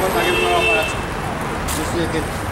これ投げ物だから、女性結構。